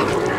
Yeah.